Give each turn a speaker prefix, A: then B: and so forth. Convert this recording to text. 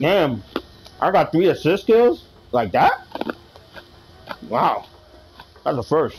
A: Damn, I got three assist kills like that. Wow, that's the first.